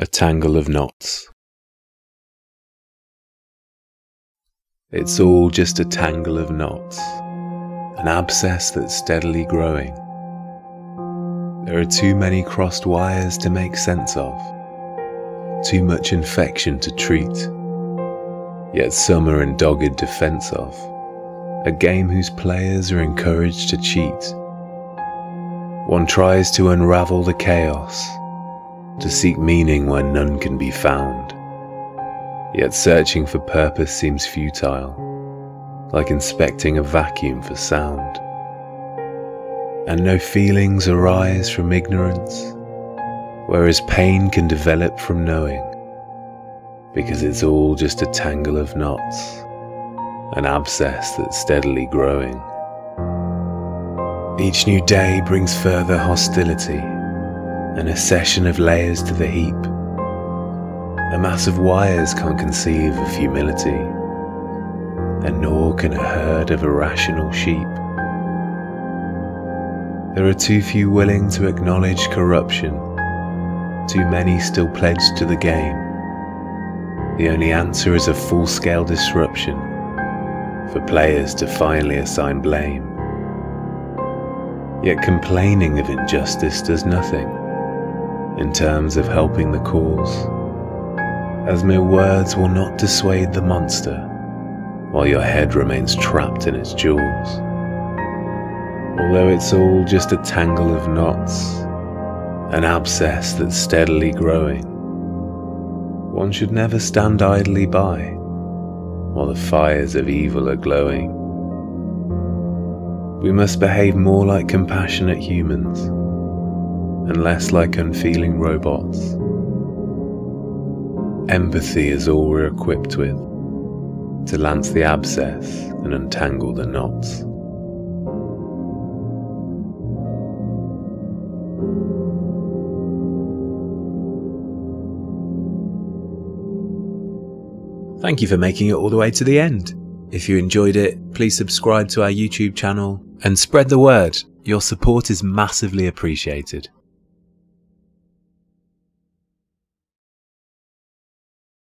A tangle of knots. It's all just a tangle of knots, an abscess that's steadily growing. There are too many crossed wires to make sense of, too much infection to treat, yet some are in dogged defense of, a game whose players are encouraged to cheat. One tries to unravel the chaos to seek meaning where none can be found. Yet searching for purpose seems futile, like inspecting a vacuum for sound. And no feelings arise from ignorance, whereas pain can develop from knowing, because it's all just a tangle of knots, an abscess that's steadily growing. Each new day brings further hostility an accession of layers to the heap. A mass of wires can't conceive of humility, and nor can a herd of irrational sheep. There are too few willing to acknowledge corruption, too many still pledged to the game. The only answer is a full scale disruption for players to finally assign blame. Yet complaining of injustice does nothing in terms of helping the cause, as mere words will not dissuade the monster while your head remains trapped in its jaws. Although it's all just a tangle of knots, an abscess that's steadily growing, one should never stand idly by while the fires of evil are glowing. We must behave more like compassionate humans and less like unfeeling robots. Empathy is all we're equipped with to lance the abscess and untangle the knots. Thank you for making it all the way to the end. If you enjoyed it, please subscribe to our YouTube channel and spread the word. Your support is massively appreciated.